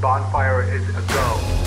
bonfire is a go.